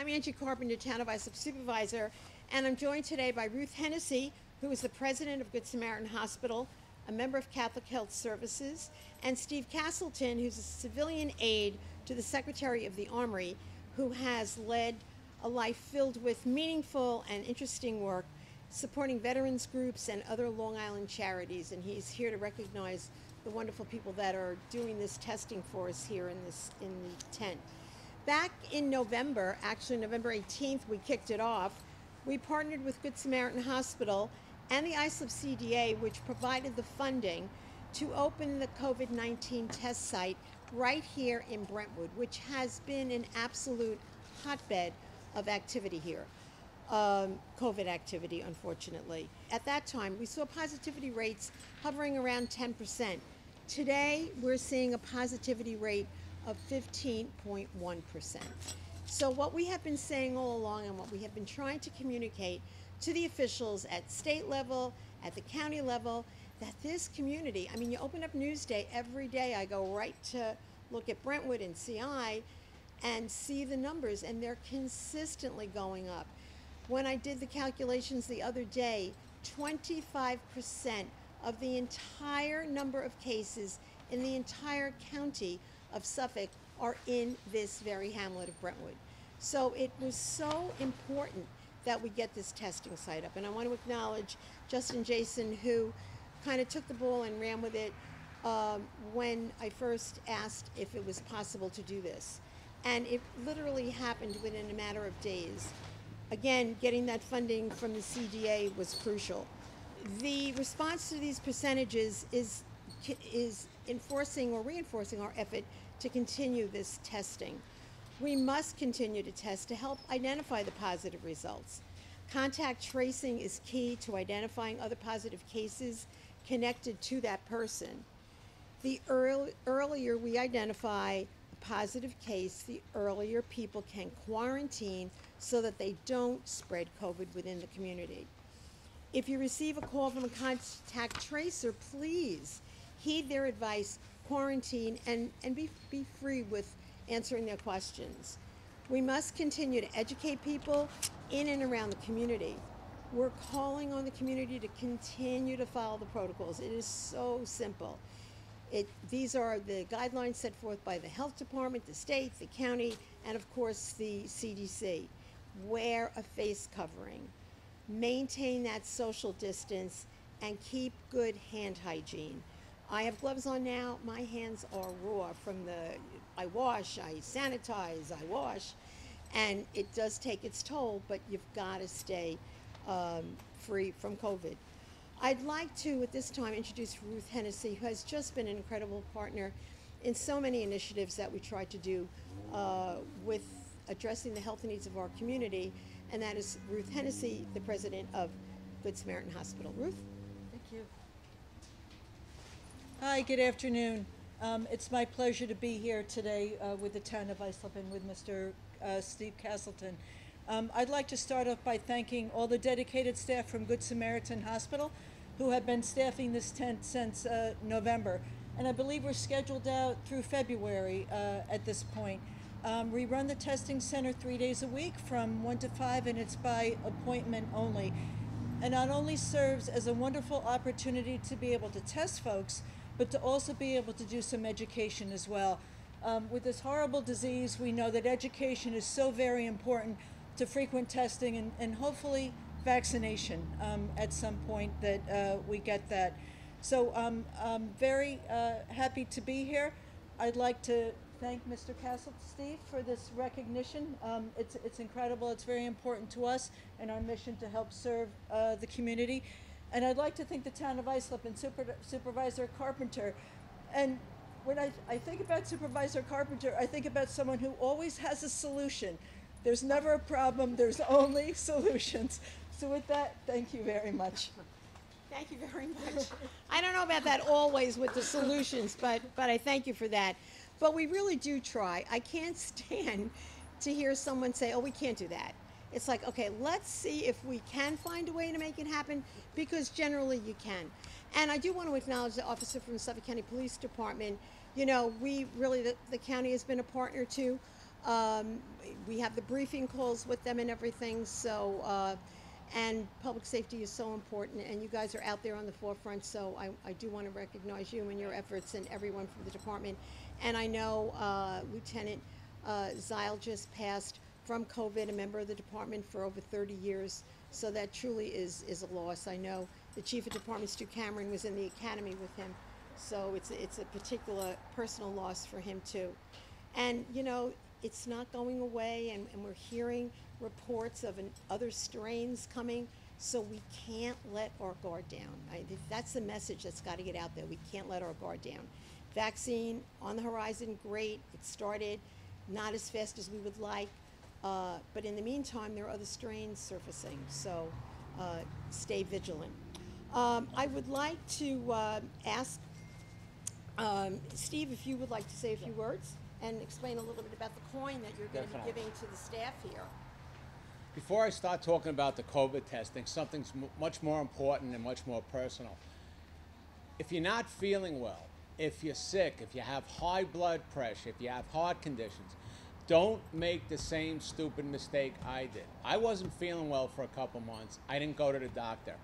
I'm Angie Carpenter, Town of Islip Supervisor, and I'm joined today by Ruth Hennessey, who is the president of Good Samaritan Hospital, a member of Catholic Health Services, and Steve Castleton, who's a civilian aide to the Secretary of the Army, who has led a life filled with meaningful and interesting work supporting veterans groups and other Long Island charities. And he's here to recognize the wonderful people that are doing this testing for us here in this in the tent. Back in November, actually November 18th, we kicked it off. We partnered with Good Samaritan Hospital and the Islip CDA, which provided the funding to open the COVID 19 test site right here in Brentwood, which has been an absolute hotbed of activity here. Um, COVID activity, unfortunately. At that time, we saw positivity rates hovering around 10%. Today, we're seeing a positivity rate of 15.1%. So, what we have been saying all along and what we have been trying to communicate to the officials at state level, at the county level, that this community, I mean, you open up Newsday every day, I go right to look at Brentwood and CI and see the numbers, and they're consistently going up. When I did the calculations the other day, 25% of the entire number of cases in the entire county of Suffolk are in this very hamlet of Brentwood. So it was so important that we get this testing site up. And I want to acknowledge Justin Jason, who kind of took the ball and ran with it um, when I first asked if it was possible to do this. And it literally happened within a matter of days. Again, getting that funding from the CDA was crucial. The response to these percentages is, is enforcing or reinforcing our effort to continue this testing. We must continue to test to help identify the positive results. Contact tracing is key to identifying other positive cases connected to that person. The earlier we identify a positive case, the earlier people can quarantine so that they don't spread COVID within the community. If you receive a call from a contact tracer, please heed their advice, quarantine, and, and be, be free with answering their questions. We must continue to educate people in and around the community. We're calling on the community to continue to follow the protocols. It is so simple. It, these are the guidelines set forth by the health department, the state, the county, and of course the CDC. Wear a face covering, maintain that social distance, and keep good hand hygiene. I have gloves on now. My hands are raw from the, I wash, I sanitize, I wash, and it does take its toll, but you've got to stay um, free from COVID. I'd like to, at this time, introduce Ruth Hennessey, who has just been an incredible partner in so many initiatives that we try to do uh, with addressing the health needs of our community, and that is Ruth Hennessey, the president of Good Samaritan Hospital. Ruth? Thank you. Hi, good afternoon. Um, it's my pleasure to be here today uh, with the town of Islip with Mr. Uh, Steve Castleton. Um, I'd like to start off by thanking all the dedicated staff from Good Samaritan Hospital who have been staffing this tent since uh, November. And I believe we're scheduled out through February uh, at this point. Um, we run the testing center three days a week from 1 to 5, and it's by appointment only. And not only serves as a wonderful opportunity to be able to test folks, but to also be able to do some education as well. Um, with this horrible disease, we know that education is so very important to frequent testing and, and hopefully vaccination um, at some point that uh, we get that. So um, I'm very uh, happy to be here. I'd like to thank Mr. Castle, Steve, for this recognition. Um, it's, it's incredible. It's very important to us and our mission to help serve uh, the community. And I'd like to thank the town of Islip and Super, Supervisor Carpenter. And when I, I think about Supervisor Carpenter, I think about someone who always has a solution. There's never a problem, there's only solutions. So with that, thank you very much. Thank you very much. I don't know about that always with the solutions, but, but I thank you for that. But we really do try. I can't stand to hear someone say, oh, we can't do that. It's like, okay, let's see if we can find a way to make it happen because generally you can. And I do want to acknowledge the officer from the Suffolk County Police Department. You know, we really, the, the county has been a partner too. Um, we have the briefing calls with them and everything. So, uh, and public safety is so important, and you guys are out there on the forefront. So, I, I do want to recognize you and your efforts, and everyone from the department. And I know uh, Lieutenant uh, Zile just passed from COVID, a member of the department for over 30 years. So that truly is is a loss. I know the chief of department, Stu Cameron, was in the academy with him. So it's a, it's a particular personal loss for him too. And you know, it's not going away, and, and we're hearing reports of an, other strains coming. So we can't let our guard down. I, that's the message that's got to get out there. We can't let our guard down. Vaccine on the horizon, great. It started, not as fast as we would like, uh, but in the meantime, there are other strains surfacing. So uh, stay vigilant. Um, I would like to uh, ask um, Steve if you would like to say a few words and explain a little bit about the coin that you're going to be giving to the staff here. Before I start talking about the COVID testing, something's m- much more important and much more personal. If you're not feeling well, if you're sick, if you have high blood pressure, if you have heart conditions, don't make the same stupid mistake I did. I wasn't feeling well for a couple months. I didn't go to the doctor.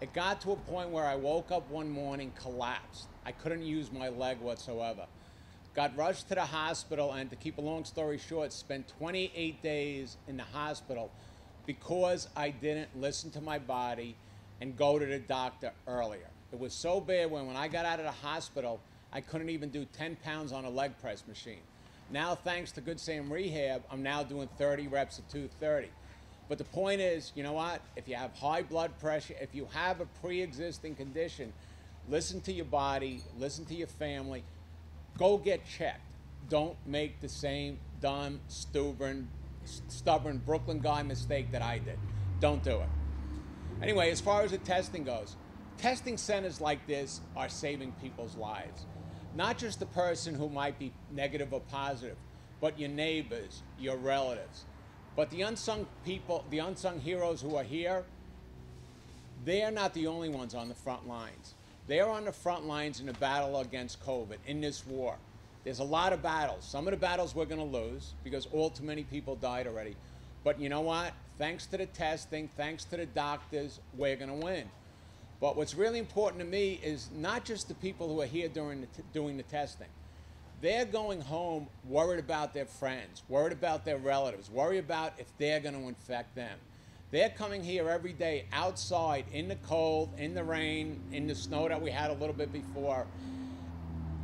It got to a point where I woke up one morning, collapsed. I couldn't use my leg whatsoever. Got rushed to the hospital, and to keep a long story short, spent 28 days in the hospital because I didn't listen to my body and go to the doctor earlier. It was so bad when, when I got out of the hospital, I couldn't even do 10 pounds on a leg press machine. Now, thanks to Good Sam Rehab, I'm now doing 30 reps at 230. But the point is, you know what? If you have high blood pressure, if you have a pre existing condition, listen to your body, listen to your family, go get checked. Don't make the same dumb, stubborn, stubborn Brooklyn guy mistake that I did. Don't do it. Anyway, as far as the testing goes, testing centers like this are saving people's lives. Not just the person who might be negative or positive, but your neighbors, your relatives. But the unsung people, the unsung heroes who are here, they're not the only ones on the front lines. They're on the front lines in the battle against COVID, in this war. There's a lot of battles. Some of the battles we're going to lose because all too many people died already. But you know what? Thanks to the testing, thanks to the doctors, we're going to win. But what's really important to me is not just the people who are here during the t- doing the testing. They're going home worried about their friends, worried about their relatives, worried about if they're going to infect them. They're coming here every day outside in the cold, in the rain, in the snow that we had a little bit before,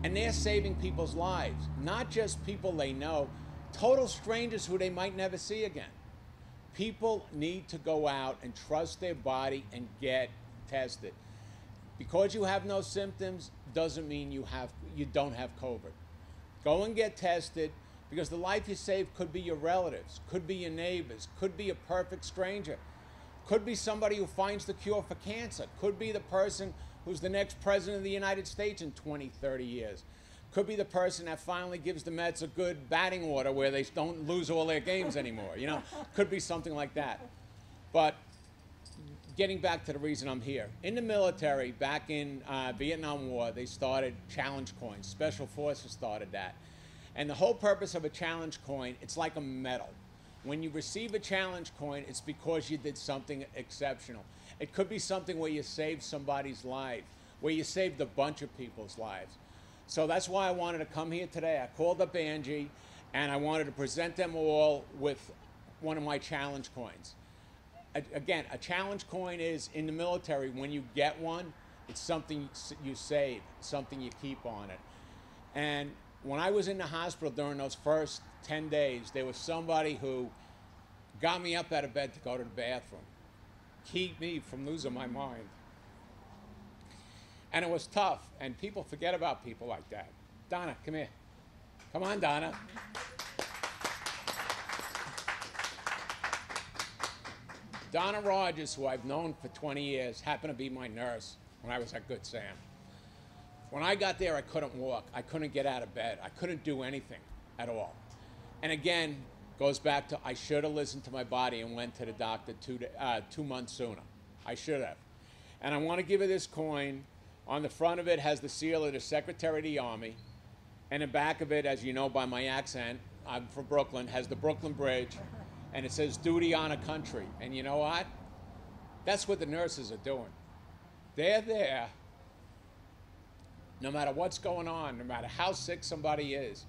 and they're saving people's lives. Not just people they know, total strangers who they might never see again. People need to go out and trust their body and get tested. Because you have no symptoms doesn't mean you have you don't have COVID. Go and get tested because the life you save could be your relatives, could be your neighbors, could be a perfect stranger, could be somebody who finds the cure for cancer, could be the person who's the next president of the United States in 20, 30 years. Could be the person that finally gives the Mets a good batting order where they don't lose all their games anymore. You know, could be something like that. But getting back to the reason I'm here. In the military, back in uh, Vietnam War, they started challenge coins. Special Forces started that. And the whole purpose of a challenge coin, it's like a medal. When you receive a challenge coin, it's because you did something exceptional. It could be something where you saved somebody's life, where you saved a bunch of people's lives. So that's why I wanted to come here today. I called up Angie, and I wanted to present them all with one of my challenge coins again, a challenge coin is in the military. When you get one, it's something you save, something you keep on it. And when I was in the hospital during those first 10 days, there was somebody who got me up out of bed to go to the bathroom, keep me from losing my mind. And it was tough, and people forget about people like that. Donna, come here. Come on, Donna. Donna Rogers, who I've known for 20 years, happened to be my nurse when I was at Good Sam. When I got there, I couldn't walk. I couldn't get out of bed. I couldn't do anything at all. And again, goes back to I should have listened to my body and went to the doctor two, uh, two months sooner. I should have. And I want to give her this coin. On the front of it has the seal of the Secretary of the Army. And the back of it, as you know by my accent, I'm from Brooklyn, has the Brooklyn Bridge, and it says duty on a country. And you know what? That's what the nurses are doing. They're there no matter what's going on, no matter how sick somebody is,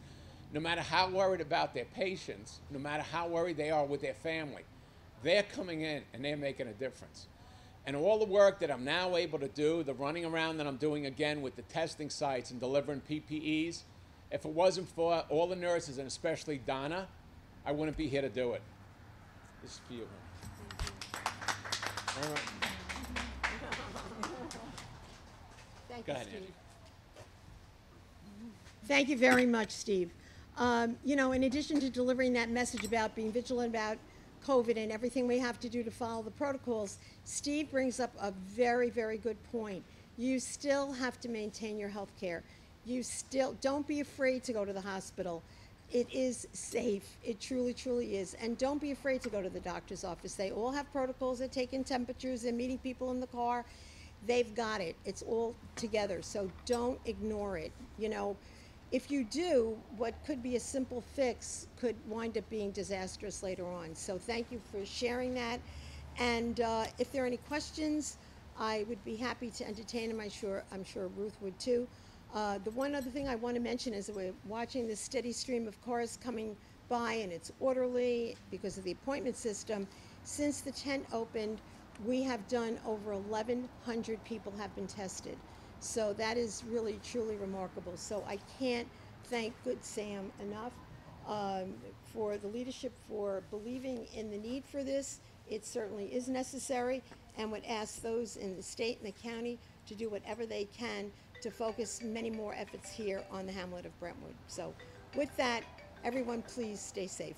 no matter how worried about their patients, no matter how worried they are with their family, they're coming in and they're making a difference. And all the work that I'm now able to do, the running around that I'm doing again with the testing sites and delivering PPEs, if it wasn't for all the nurses and especially Donna, I wouldn't be here to do it. This is for you. All right. Thank Go you, ahead, Steve. Angie. Thank you very much, Steve. Um, you know, in addition to delivering that message about being vigilant about COVID and everything we have to do to follow the protocols, Steve brings up a very, very good point. You still have to maintain your health care. You still don't be afraid to go to the hospital. It is safe. It truly, truly is. And don't be afraid to go to the doctor's office. They all have protocols. They're taking temperatures. They're meeting people in the car. They've got it. It's all together. So don't ignore it. You know, if you do, what could be a simple fix could wind up being disastrous later on. So thank you for sharing that. And uh, if there are any questions, I would be happy to entertain them. I'm sure, I'm sure Ruth would too. Uh, the one other thing I want to mention is that we're watching this steady stream of cars coming by and it's orderly because of the appointment system. Since the tent opened, we have done over 1,100 people have been tested. So that is really, truly remarkable. So I can't thank Good Sam enough um, for the leadership for believing in the need for this. It certainly is necessary and would ask those in the state and the county to do whatever they can to focus many more efforts here on the hamlet of Brentwood. So with that, everyone please stay safe.